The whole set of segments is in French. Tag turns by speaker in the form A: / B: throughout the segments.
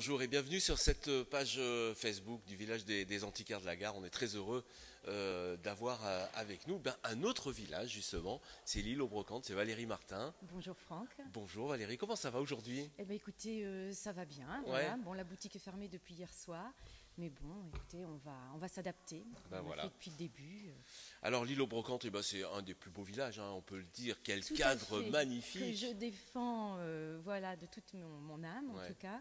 A: Bonjour et bienvenue sur cette euh, page euh, Facebook du village des, antiquaires de la gare. On est très heureux euh, d'avoir avec nous ben, un autre village justement. C'est l'île aux brocantes, c'est Valérie Martin.
B: Bonjour Franck.
A: Bonjour Valérie, comment ça va aujourd'hui?
B: Eh bien écoutez, ça va bien. Bon, la boutique est fermée depuis hier soir. Mais bon, écoutez, on va, on va s'adapter.
A: Ben
B: depuis le début.
A: Alors l'île aux brocantes, eh ben, c'est un des plus beaux villages, hein, on peut le dire. Quel cadre magnifique. Que
B: je défends voilà, de toute mon, âme en tout cas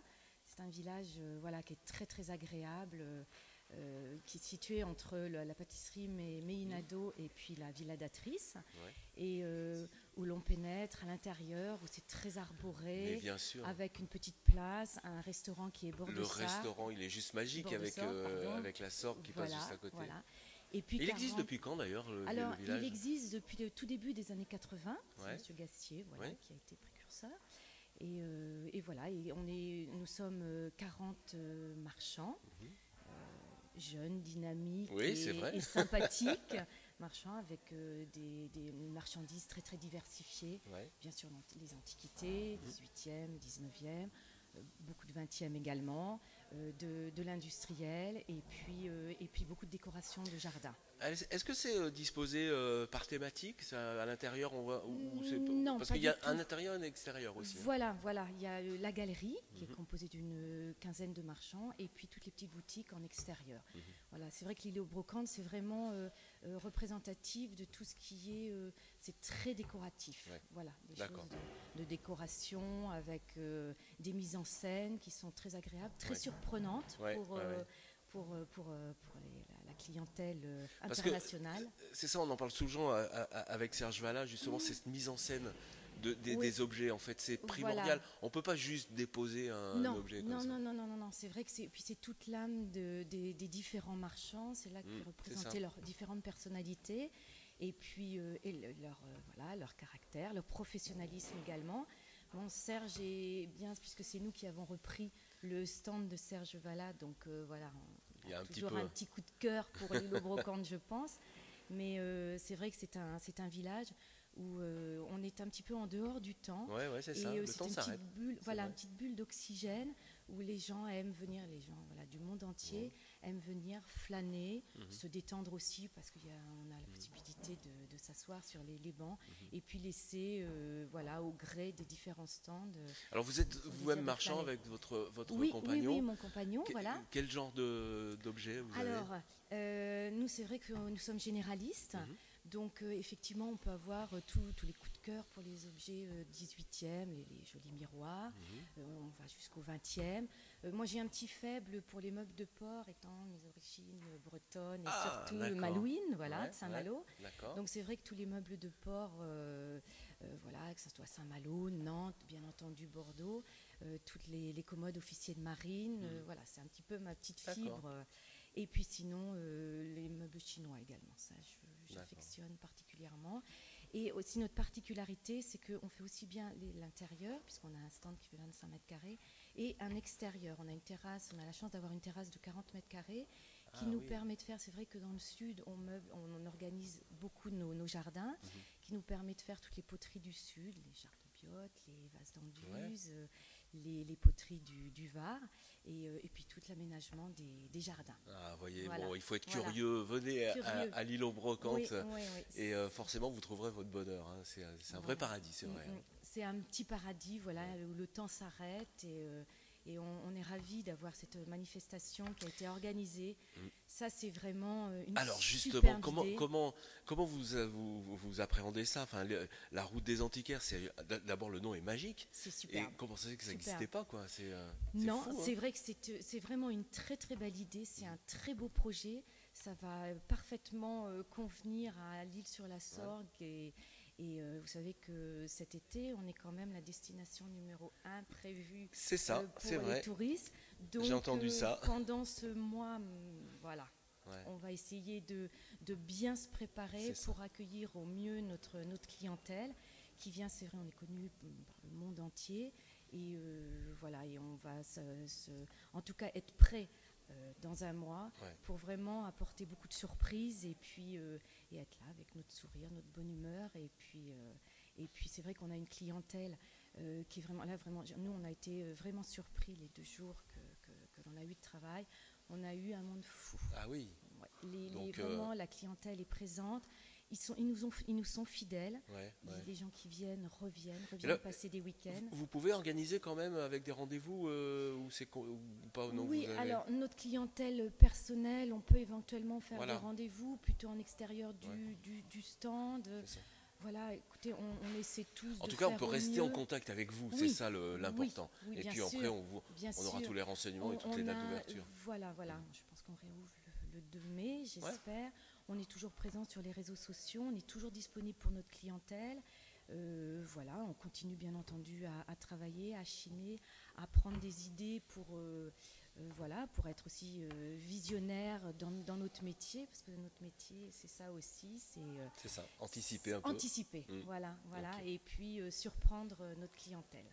B: un village euh, voilà, qui est très très agréable, euh, euh, qui est situé entre la, pâtisserie Meinado et puis la Villa d'Atrice, et où l'on pénètre à l'intérieur, où c'est très arboré, avec une petite place, un restaurant qui est bord
A: Le restaurant, il est juste magique avec, avec la sorgue qui passe juste à côté. Et puis il existe depuis quand d'ailleurs le,
B: Alors,
A: village?
B: Il existe depuis le tout début des années 80. C'est M. Gassier voilà, qui a été précurseur. Euh, et, voilà, et on est, nous sommes 40 euh, euh, marchands, jeunes, dynamiques et, sympathiques, marchands avec des, marchandises très très diversifiées, bien sûr les antiquités, 18e, 19e, beaucoup de 20e également, de, de l'industriel et, puis et puis beaucoup de décorations de jardin.
A: Est-ce que c'est euh, disposé euh, par thématique À l'intérieur, on voit
B: Non,
A: parce qu'il y a un intérieur et un extérieur aussi.
B: Hein. Voilà, voilà. Il y a euh, la galerie qui est mhm. composée d'une quinzaine de marchands et puis toutes les petites boutiques en extérieur. Mhm. Voilà, c'est vrai que l'île aux brocantes, c'est vraiment représentatif de tout ce qui est. c'est très décoratif. Voilà, des choses de, décoration avec des mises en scène qui sont très agréables, très surprenantes pour, pour, pour, pour les, clientèle euh, internationale.
A: C'est ça, on en parle souvent euh, avec Serge Valla, justement, cette mise en scène de, des, objets, en fait, c'est primordial. On ne peut pas juste déposer un, objet
B: comme non, ça. Non, non, non, non, non. c'est vrai que c'est, puis c'est toute l'âme de, des, différents marchands, c'est là qu'ils mmh, représentaient leurs différentes personnalités, et puis euh, et leur, voilà, leur caractère, leur professionnalisme également. Bon, Serge est bien, puisque c'est nous qui avons repris le stand de Serge Valla, donc voilà, il y a un toujours petit un petit coup de cœur pour l'île brocante, je pense. Mais euh, c'est vrai que c'est un, c'est un village où euh, on est un petit peu en dehors du temps.
A: Ouais, ouais, c'est ça.
B: Le
A: temps
B: s'arrête. Voilà, une petite bulle d'oxygène où les gens aiment venir, les gens voilà, du monde entier aiment venir flâner, mhm. se détendre aussi parce qu'on a, a la mhm. possibilité de, s'asseoir sur les, les bancs mhm. et puis laisser euh, voilà, au gré des différents stands.
A: Alors vous êtes vous-même marchand avec votre, votre compagnon
B: oui, oui, mon compagnon, voilà.
A: Quel genre d'objet vous
B: Alors, euh, nous c'est vrai que nous sommes généralistes. Donc euh, effectivement, on peut avoir euh, tous les coups de cœur pour les objets 18e, euh, les, jolis miroirs. Mhm. on va jusqu'au 20e. moi, j'ai un petit faible pour les meubles de port, étant mes origines bretonnes et ah, surtout Malouine, voilà, de Saint-Malo. Donc c'est vrai que tous les meubles de port, voilà, que ce soit Saint-Malo, Nantes, bien entendu Bordeaux, toutes les, commodes officiers de marine, mhm. voilà, c'est un petit peu ma petite fibre. Et puis sinon, les meubles chinois également, ça, j'affectionne particulièrement. Et aussi notre particularité, c'est qu'on fait aussi bien l'intérieur, puisqu'on a un stand qui fait 25 mètres carrés, et un extérieur. On a une terrasse, on a la chance d'avoir une terrasse de 40 mètres carrés qui ah nous permet de faire, c'est vrai que dans le sud, on, on, organise beaucoup nos, jardins, mhm. qui nous permet de faire toutes les poteries du sud, les jardins biotes, les vases d'Anduze, euh, les, poteries du, Var et, euh, et, puis tout l'aménagement des, jardins.
A: Ah, voyez, bon, il faut être curieux. Venez à, l'île aux brocantes et euh, forcément vous trouverez votre bonheur. Hein. C'est un vrai paradis, c'est vrai. Mm, mm.
B: C'est un petit paradis, voilà, où le temps s'arrête et euh, et on, est ravis d'avoir cette manifestation qui a été organisée. Mm. Ça, c'est vraiment une
A: Alors justement, comment, comment, comment vous, vous, appréhendez ça? Enfin, La route des antiquaires, c'est d'abord le nom est magique.
B: C'est super.
A: Et comment ça que ça n'existait pas quoi?
B: Euh, Non,
A: hein.
B: c'est vrai que c'est vraiment une très très belle idée. C'est un très beau projet. Ça va parfaitement euh, convenir à l'île sur la Sorgue et et euh, vous savez que cet été, on est quand même la destination numéro un prévue
A: c'est ça,
B: euh,
A: pour
B: les touristes.
A: J'ai entendu euh, ça.
B: Pendant ce mois, voilà, on va essayer de, de bien se préparer pour accueillir au mieux notre, notre clientèle qui vient, c'est vrai, on est connu par le monde entier. Et voilà, et on va se, en tout cas être prêt euh, dans un mois pour vraiment apporter beaucoup de surprises et puis euh, et être là avec notre sourire, notre bonne humeur et puis euh, et puis c'est vrai qu'on a une clientèle qui est vraiment là vraiment nous on a été vraiment surpris les deux jours que que, l'on a eu de travail, on a eu un monde fou.
A: Ah oui.
B: Les, vraiment, la clientèle est présente. Ils, sont, ils, nous ont, ils nous sont fidèles. Les, gens qui viennent reviennent, reviennent passer des week-ends.
A: Vous, pouvez organiser quand même avec des rendez-vous ou c'est pas non,
B: Oui, alors notre clientèle personnelle, on peut éventuellement faire des rendez-vous plutôt en extérieur du, du, du stand. Voilà, écoutez, on, essaie tous.
A: En tout cas, on peut rester en contact avec vous, c'est ça l'important. et puis après, on, vous, on aura tous les renseignements et toutes les dates d'ouverture.
B: Voilà, voilà. Je pense qu'on réouvre le, 2 mai, j'espère. On est toujours présent sur les réseaux sociaux, on est toujours disponible pour notre clientèle. Euh, voilà, on continue bien entendu à, travailler, à chiner, à prendre des idées pour. Euh, euh, voilà, pour être aussi visionnaire dans, notre métier, parce que notre métier, c'est ça aussi, c'est
A: ça, anticiper un peu.
B: Anticiper, mmh. voilà, voilà, et puis surprendre notre clientèle.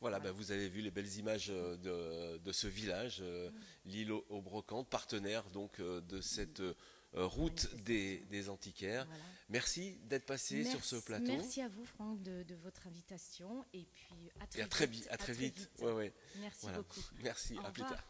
A: Voilà, bah, vous avez vu les belles images de, ce village, mmh. l'île aux brocantes, partenaire donc de cette route des, antiquaires. Merci d'être passé sur ce plateau.
B: Merci à vous, Franck, de, votre invitation. Et puis à très,
A: à très vite. À très, vite.
B: Merci beaucoup.
A: Merci, à plus tard.